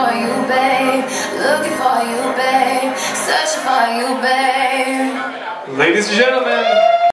for you, babe. Looking for you, babe. Searching for you, babe. Ladies and gentlemen.